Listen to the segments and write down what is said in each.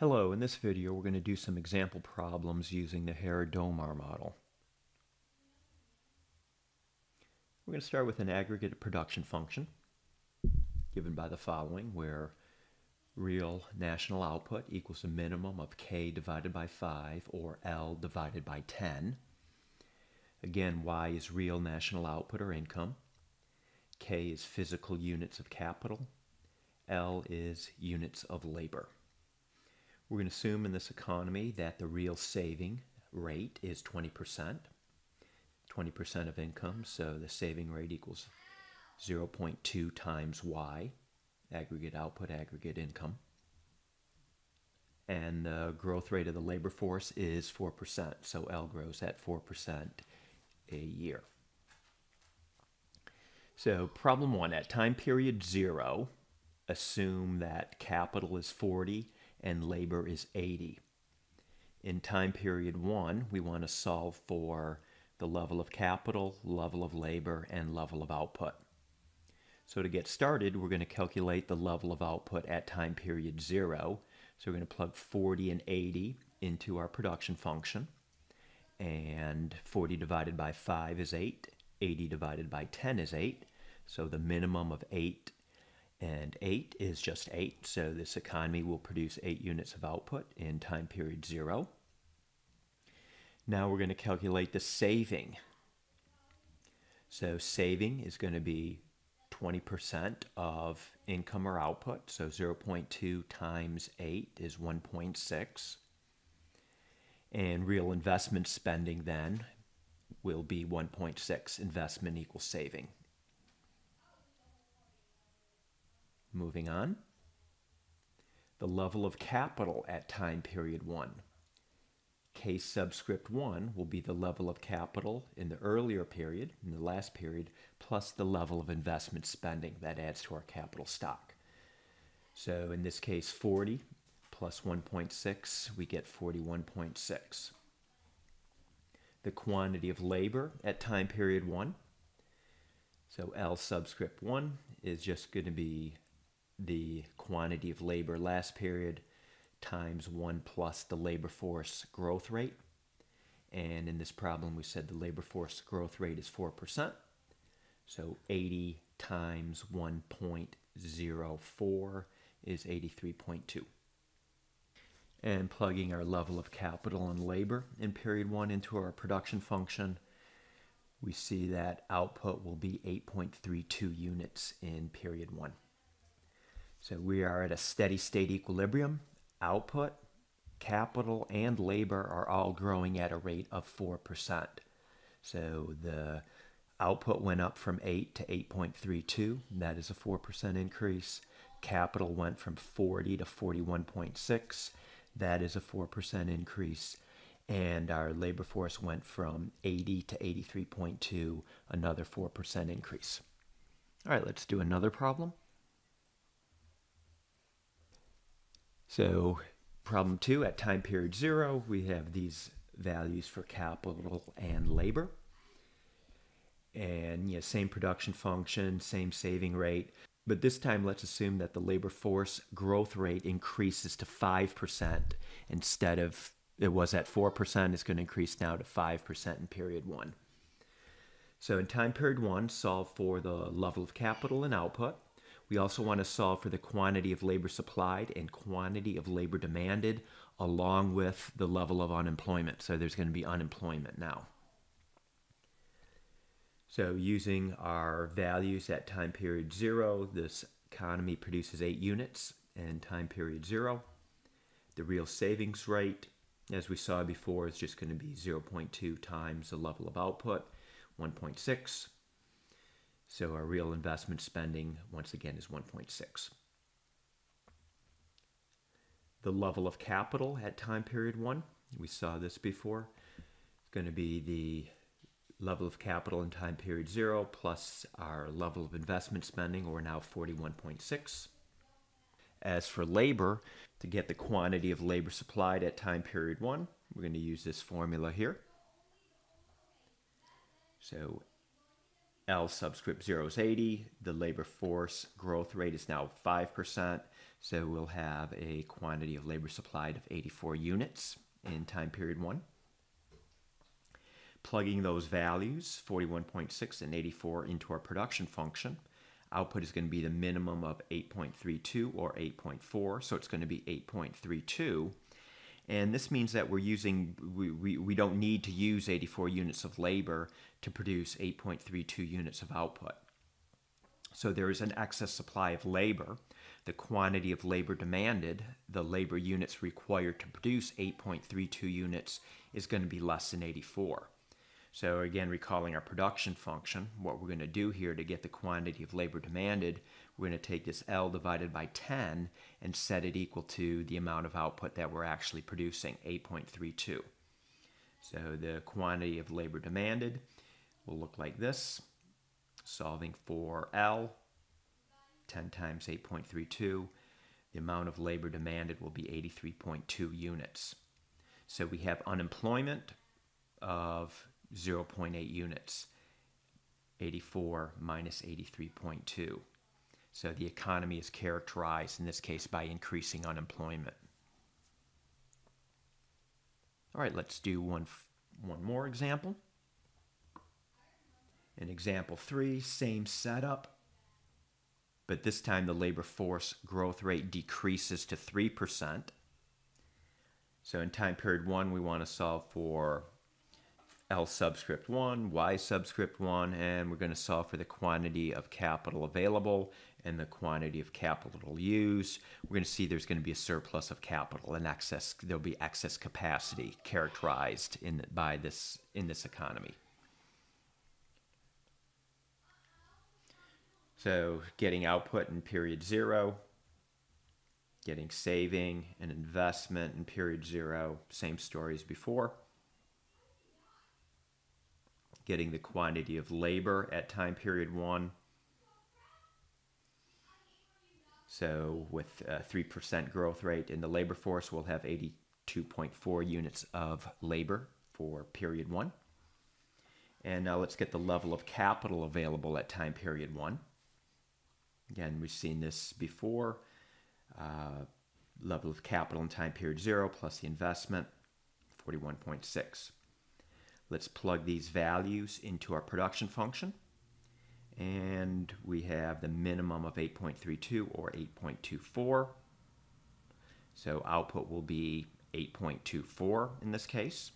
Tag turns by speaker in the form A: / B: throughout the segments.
A: Hello, in this video we're going to do some example problems using the Harrod-Domar model. We're going to start with an aggregate production function given by the following where real national output equals a minimum of K divided by 5 or L divided by 10. Again, Y is real national output or income. K is physical units of capital. L is units of labor. We're going to assume in this economy that the real saving rate is 20%, 20% of income, so the saving rate equals 0.2 times Y, aggregate output, aggregate income. And the growth rate of the labor force is 4%, so L grows at 4% a year. So problem one, at time period zero, assume that capital is 40 and labor is 80. In time period one, we want to solve for the level of capital, level of labor, and level of output. So to get started, we're going to calculate the level of output at time period zero. So we're going to plug 40 and 80 into our production function. And 40 divided by 5 is 8. 80 divided by 10 is 8. So the minimum of 8 and 8 is just 8, so this economy will produce 8 units of output in time period 0. Now we're going to calculate the saving. So saving is going to be 20% of income or output, so 0.2 times 8 is 1.6. And real investment spending then will be 1.6. Investment equals saving. Moving on. The level of capital at time period 1. K subscript 1 will be the level of capital in the earlier period, in the last period, plus the level of investment spending that adds to our capital stock. So in this case, 40 plus 1.6, we get 41.6. The quantity of labor at time period 1. So L subscript 1 is just going to be the quantity of labor last period times 1 plus the labor force growth rate. And in this problem, we said the labor force growth rate is 4%. So 80 times 1.04 is 83.2. And plugging our level of capital and labor in period 1 into our production function, we see that output will be 8.32 units in period 1. So we are at a steady state equilibrium. Output, capital, and labor are all growing at a rate of 4%. So the output went up from 8 to 8.32. That is a 4% increase. Capital went from 40 to 41.6. That is a 4% increase. And our labor force went from 80 to 83.2, another 4% increase. All right, let's do another problem. So problem two, at time period zero, we have these values for capital and labor. And same production function, same saving rate. But this time, let's assume that the labor force growth rate increases to 5% instead of it was at 4%, it's going to increase now to 5% in period one. So in time period one, solve for the level of capital and output. We also want to solve for the quantity of labor supplied and quantity of labor demanded, along with the level of unemployment. So there's going to be unemployment now. So using our values at time period zero, this economy produces eight units in time period zero. The real savings rate, as we saw before, is just going to be 0.2 times the level of output, 1.6. So our real investment spending, once again, is 1.6. The level of capital at time period one, we saw this before, it's going to be the level of capital in time period zero plus our level of investment spending, or now 41.6. As for labor, to get the quantity of labor supplied at time period one, we're going to use this formula here. So L subscript 0 is 80. The labor force growth rate is now 5%. So we'll have a quantity of labor supplied of 84 units in time period one. Plugging those values, 41.6 and 84, into our production function, output is going to be the minimum of 8.32 or 8.4, so it's going to be 8.32. And this means that we're using, we, we, we don't need to use 84 units of labor to produce 8.32 units of output. So there is an excess supply of labor. The quantity of labor demanded, the labor units required to produce 8.32 units, is going to be less than 84. So again, recalling our production function, what we're going to do here to get the quantity of labor demanded, we're going to take this L divided by 10 and set it equal to the amount of output that we're actually producing, 8.32. So the quantity of labor demanded will look like this, solving for L, 10 times 8.32, the amount of labor demanded will be 83.2 units. So we have unemployment of 0.8 units. 84 minus 83.2. So the economy is characterized in this case by increasing unemployment. All right, let's do one, one more example. In example three, same setup, but this time the labor force growth rate decreases to 3%. So in time period one, we want to solve for L subscript 1, Y subscript 1, and we're going to solve for the quantity of capital available and the quantity of capital used. We're going to see there's going to be a surplus of capital and excess. There'll be excess capacity characterized in by this in this economy. So getting output in period zero, getting saving and investment in period zero, same story as before getting the quantity of labor at time period one. So with a 3% growth rate in the labor force, we'll have 82.4 units of labor for period one. And now let's get the level of capital available at time period one. Again, we've seen this before. Uh, level of capital in time period zero plus the investment, 41.6. Let's plug these values into our production function. And we have the minimum of 8.32 or 8.24. So output will be 8.24 in this case.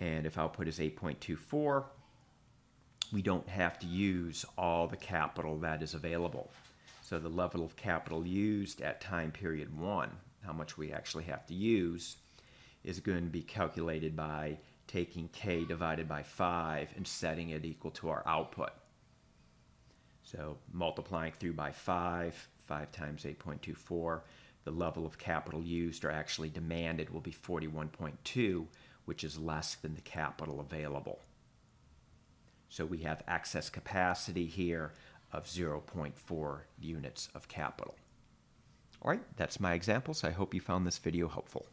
A: And if output is 8.24, we don't have to use all the capital that is available. So the level of capital used at time period one, how much we actually have to use, is going to be calculated by taking k divided by 5 and setting it equal to our output. So multiplying through by 5, 5 times 8.24, the level of capital used or actually demanded will be 41.2, which is less than the capital available. So we have excess capacity here of 0.4 units of capital. All right, that's my examples. I hope you found this video helpful.